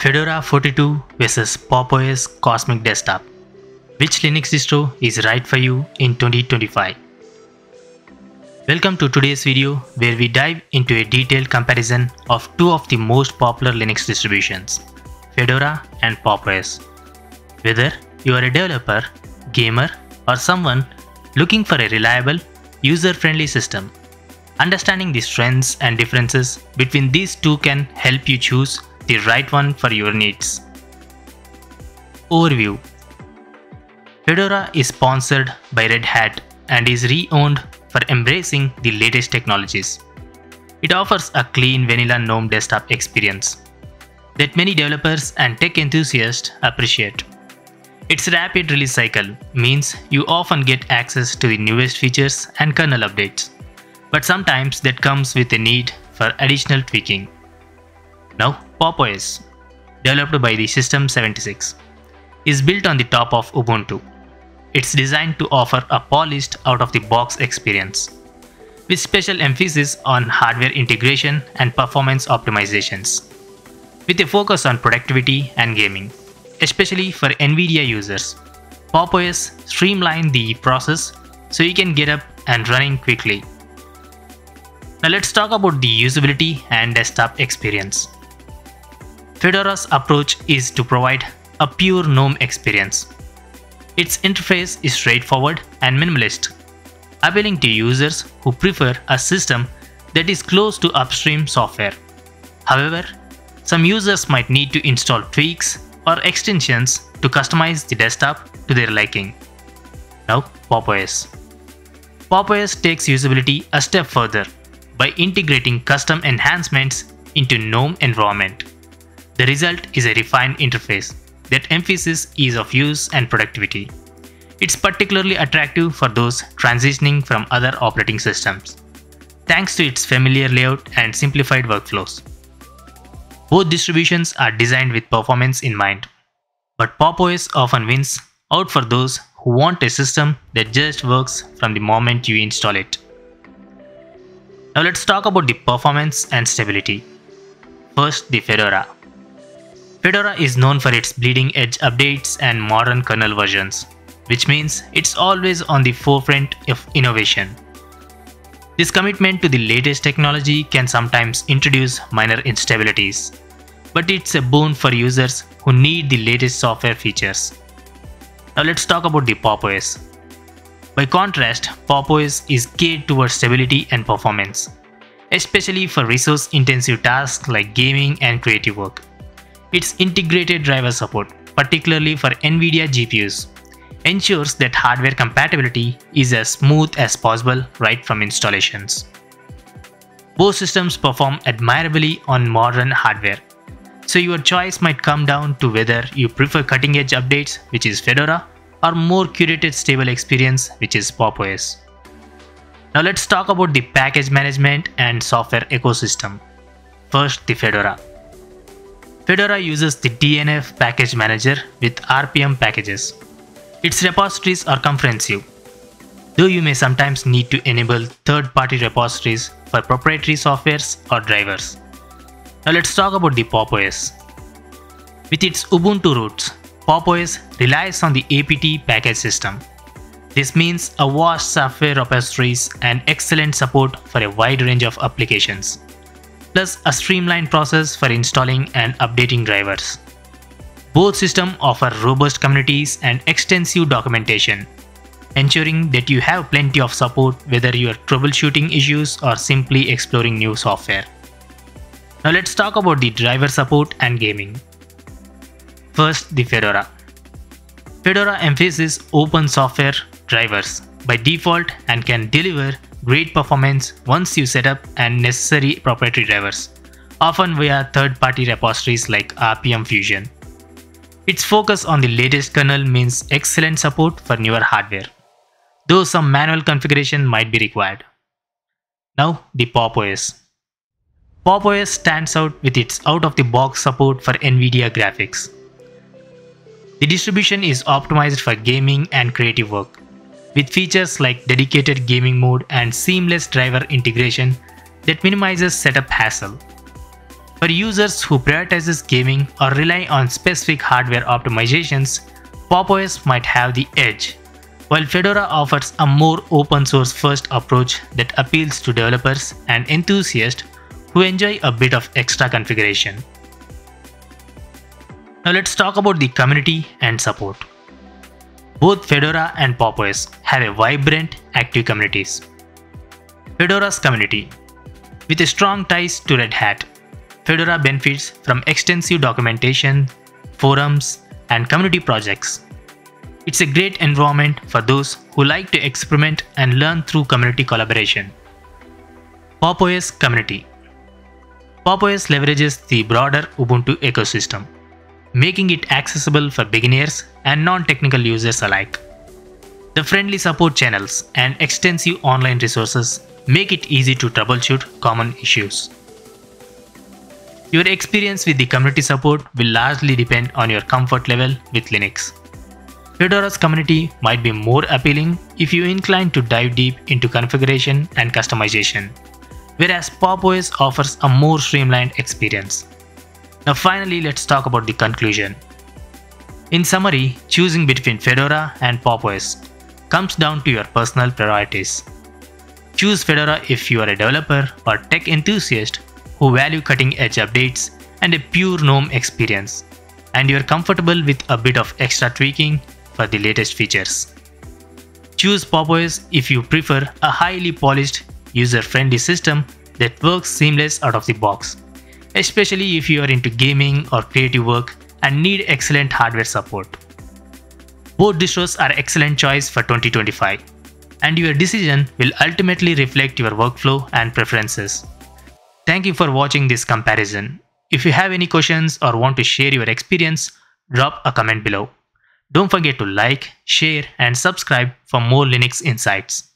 Fedora 42 vs Pop! OS Cosmic Desktop. Which Linux distro is right for you in 2025? Welcome to today's video where we dive into a detailed comparison of two of the most popular Linux distributions, Fedora and Pop! OS. Whether you are a developer, gamer, or someone looking for a reliable, user-friendly system, understanding the strengths and differences between these two can help you choose the right one for your needs. Overview Fedora is sponsored by Red Hat and is re-owned for embracing the latest technologies. It offers a clean vanilla GNOME desktop experience that many developers and tech enthusiasts appreciate. Its rapid release cycle means you often get access to the newest features and kernel updates, but sometimes that comes with a need for additional tweaking. Now, PopOS, developed by the System 76, is built on the top of Ubuntu. It's designed to offer a polished out-of-the-box experience, with special emphasis on hardware integration and performance optimizations, with a focus on productivity and gaming, especially for NVIDIA users. PopOS streamlined the process so you can get up and running quickly. Now let's talk about the usability and desktop experience. Fedora's approach is to provide a pure GNOME experience. Its interface is straightforward and minimalist, appealing to users who prefer a system that is close to upstream software. However, some users might need to install tweaks or extensions to customize the desktop to their liking. Now, Pop! OS. Pop! OS takes usability a step further by integrating custom enhancements into GNOME environment. The result is a refined interface that emphasizes ease of use and productivity. It's particularly attractive for those transitioning from other operating systems, thanks to its familiar layout and simplified workflows. Both distributions are designed with performance in mind, but Pop! OS often wins out for those who want a system that just works from the moment you install it. Now let's talk about the performance and stability. First, the Fedora. Fedora is known for its bleeding edge updates and modern kernel versions, which means it's always on the forefront of innovation. This commitment to the latest technology can sometimes introduce minor instabilities, but it's a boon for users who need the latest software features. Now let's talk about the Pop! OS. By contrast, Pop! OS is geared towards stability and performance, especially for resource-intensive tasks like gaming and creative work. Its integrated driver support, particularly for NVIDIA GPUs, ensures that hardware compatibility is as smooth as possible right from installations. Both systems perform admirably on modern hardware, so your choice might come down to whether you prefer cutting edge updates, which is Fedora, or more curated stable experience, which is Pop! OS. Now let's talk about the package management and software ecosystem. First, the Fedora. Fedora uses the DNF package manager with RPM packages. Its repositories are comprehensive, though you may sometimes need to enable third-party repositories for proprietary softwares or drivers. Now let's talk about the Pop! OS. With its Ubuntu roots, Pop! OS relies on the APT package system. This means a vast software repositories and excellent support for a wide range of applications plus a streamlined process for installing and updating drivers. Both systems offer robust communities and extensive documentation, ensuring that you have plenty of support whether you are troubleshooting issues or simply exploring new software. Now let's talk about the driver support and gaming. First, the Fedora. Fedora emphasizes open software drivers by default and can deliver great performance once you set up and necessary proprietary drivers, often via third-party repositories like RPM Fusion. Its focus on the latest kernel means excellent support for newer hardware, though some manual configuration might be required. Now, the Pop! OS. Pop! OS stands out with its out-of-the-box support for NVIDIA graphics. The distribution is optimized for gaming and creative work, with features like dedicated gaming mode and seamless driver integration that minimizes setup hassle. For users who prioritizes gaming or rely on specific hardware optimizations, PopOS might have the edge, while Fedora offers a more open source first approach that appeals to developers and enthusiasts who enjoy a bit of extra configuration. Now let's talk about the community and support. Both Fedora and PopOS have a vibrant, active communities. Fedora's community. With strong ties to Red Hat, Fedora benefits from extensive documentation, forums, and community projects. It's a great environment for those who like to experiment and learn through community collaboration. PopOS Community PopOS leverages the broader Ubuntu ecosystem making it accessible for beginners and non-technical users alike. The friendly support channels and extensive online resources make it easy to troubleshoot common issues. Your experience with the community support will largely depend on your comfort level with Linux. Fedora's community might be more appealing if you incline to dive deep into configuration and customization, whereas PopOS offers a more streamlined experience. Now finally let's talk about the conclusion. In summary, choosing between Fedora and PopOS comes down to your personal priorities. Choose Fedora if you are a developer or tech enthusiast who value cutting edge updates and a pure GNOME experience, and you're comfortable with a bit of extra tweaking for the latest features. Choose PopOS if you prefer a highly polished, user-friendly system that works seamless out of the box especially if you are into gaming or creative work and need excellent hardware support. Both distros are excellent choice for 2025, and your decision will ultimately reflect your workflow and preferences. Thank you for watching this comparison. If you have any questions or want to share your experience, drop a comment below. Don't forget to like, share and subscribe for more Linux insights.